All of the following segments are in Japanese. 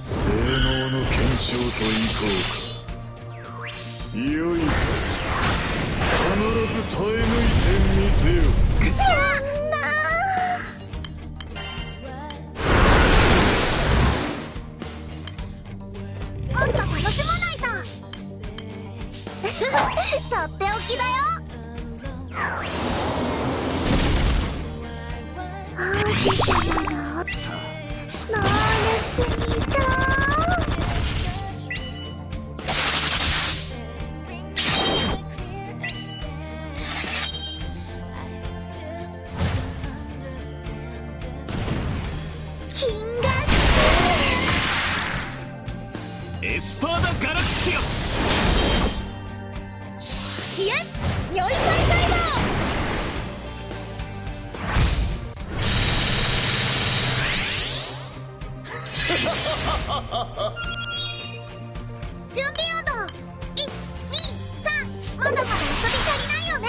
性能の検証といこうかいよいよ必ず耐え抜いてみせよもっと楽しまないととっておきだよ王子様のさあノー。ルスミと準備温度123まだまだ遊び足りないよね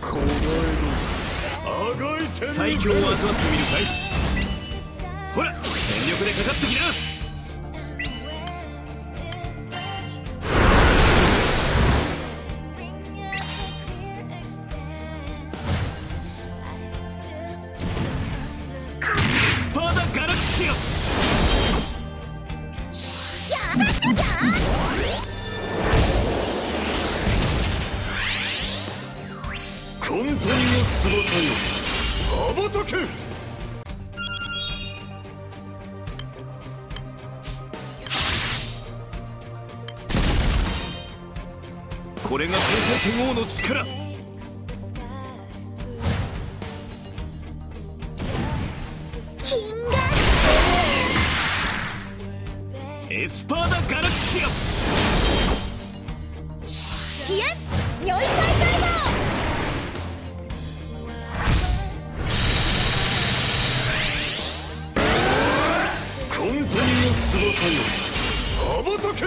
この江戸あがいてみせ最強を味わってみるかいほら全力でかかってきな。混沌の翼よ羽ばたけこれが天才天王の力。スパーダ・ガラクシア。いえ如意体細胞混沌の翼よ。羽ばたけ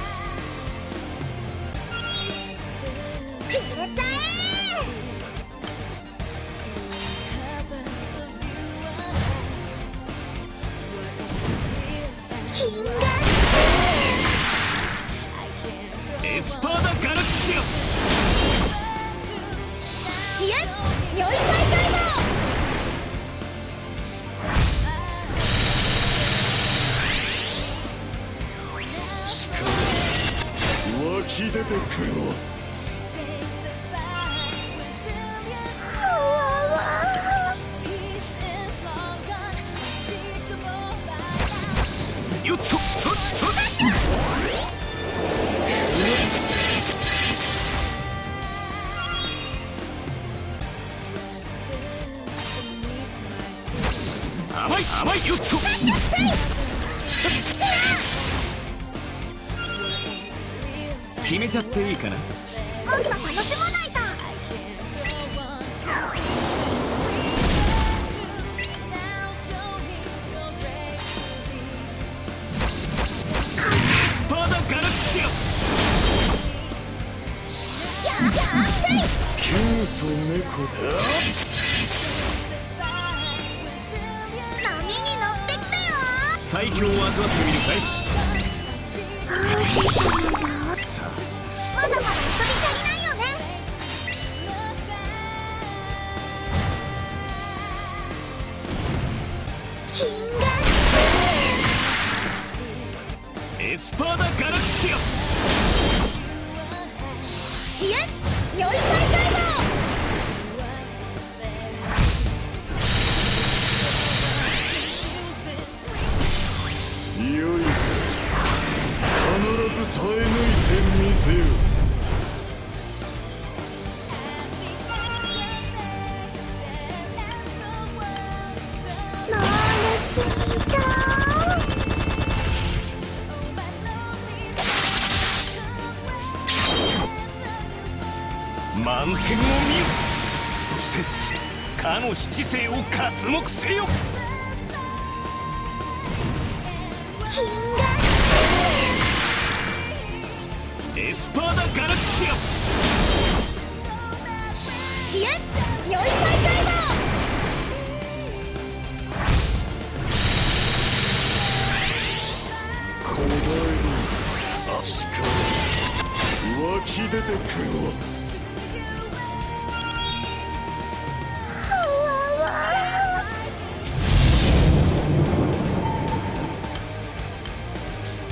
湧きちゃっていいかな。もっと楽しまないとスパーダ・ガラクシアややっさいキュウソネコ波に乗ってきたよ。最強を味わってみるかいさあまだまだ反転を見よそしてかの七星を刮目せよ。エスパーダ・ガラクシいえ如意再開だ。小前に足から湧き出てくるわ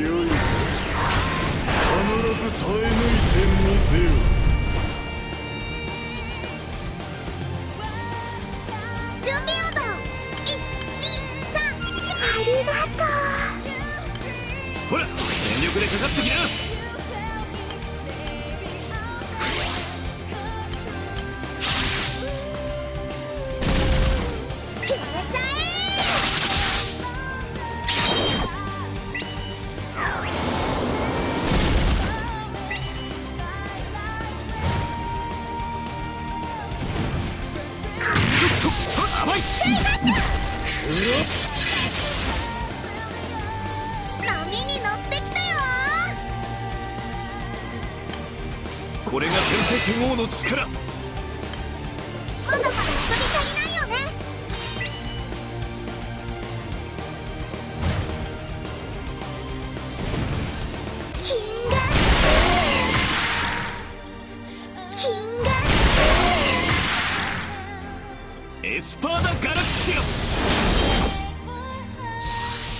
よい。必ず耐え抜いてみせよ。これが天聖剣王の力。まだまだ一人足りないよね。金河金河エスパーダ・ガラクシ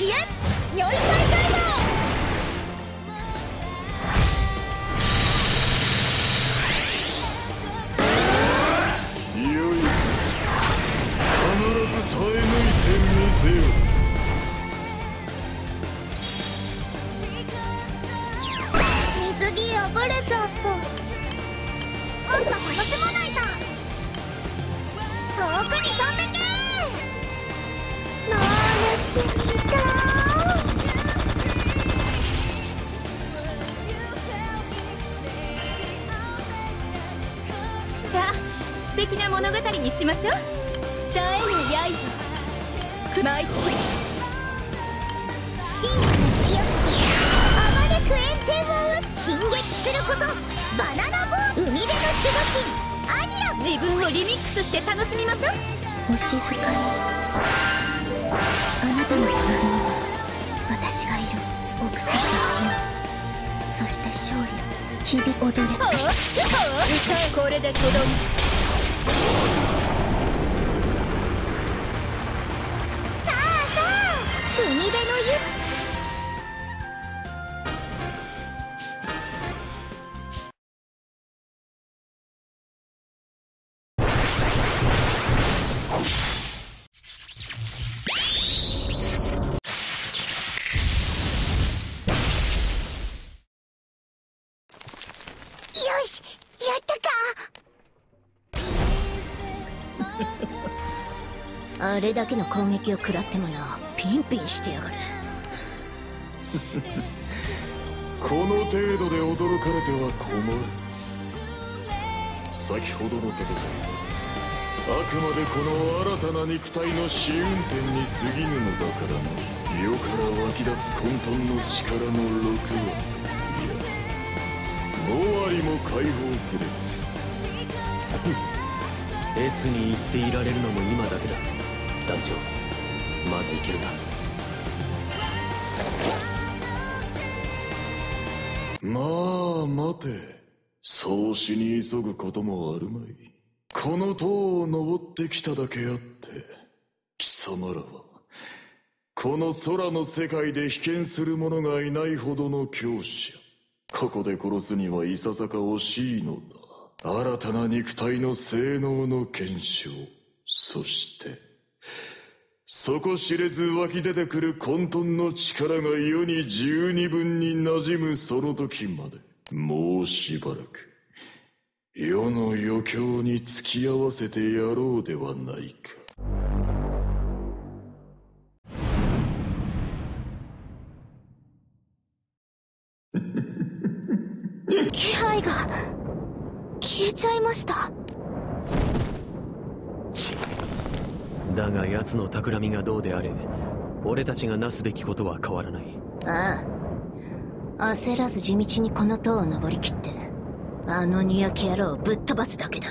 いえ如意再開水着破れちゃったもっと楽しまないと遠くに飛んでけさあ素敵な物語にしましょう。さえの刃舞い真の。塩あまねく炎天を進撃することバナナボー海辺の守護神アニラ自分をリミックスして楽しみましょうお静かにあなたの隣には私がいる臆せずにそして勝利を日々踊れば歌えこれでとどさしやったか。あれだけの攻撃を食らってもなピンピンしてやがる。この程度で驚かれては困る。先ほどの戦い。あくまでこの新たな肉体の試運転に過ぎぬのだからな。世から湧き出す混沌の力の6割いや5割も解放する。越に言っていられるのも今だけだ。団長まだいけるなまあ待て。そう死に急ぐこともあるまい。この塔を登ってきただけあって貴様らはこの空の世界で被験する者がいないほどの強者。ここで殺すにはいささか惜しいのだ。新たな肉体の性能の検証。そして底知れず湧き出てくる混沌の力が世に十二分に馴染むその時までもうしばらく世の余興に付き合わせてやろうではないか。ました。だが奴の企みがどうであれ俺たちがなすべきことは変わらない。ああ。焦らず地道にこの塔を登りきってあのニヤキ野郎をぶっ飛ばすだけだ